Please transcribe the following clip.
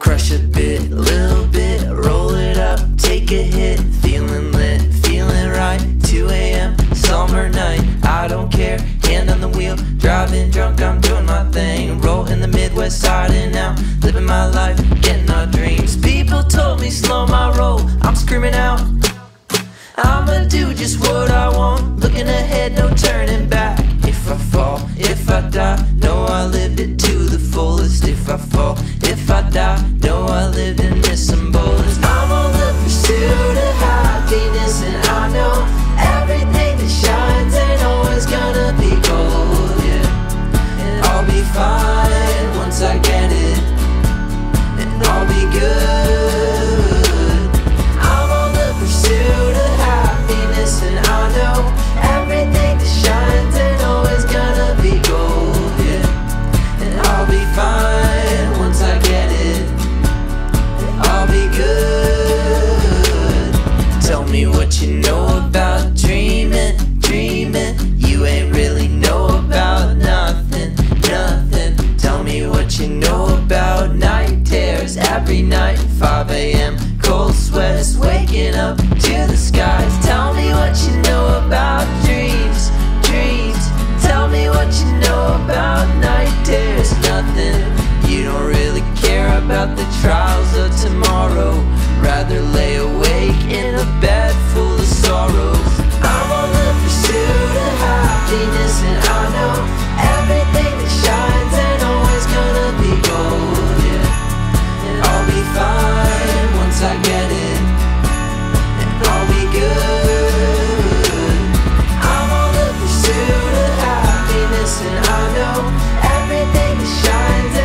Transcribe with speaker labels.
Speaker 1: Crush a bit, little bit, roll it up, take a hit. Feeling lit, feeling right. 2 a.m. summer night. I don't care, hand on the wheel, driving drunk. I'm doing my thing. Roll in the Midwest side and out, living my life, getting our dreams. People told me slow my roll. I'm screaming out. I'ma do just what I want. Looking ahead, no turning back. If I fall, if I die, know I lived it to the fullest. If I fall, I die, know I lived in this symbolist. every night 5 a.m. Cold sweats waking up to the skies. Tell me what you know about dreams, dreams. Tell me what you know about night. There's nothing you don't really care about. The trials of tomorrow. Rather lay happiness and I know everything shines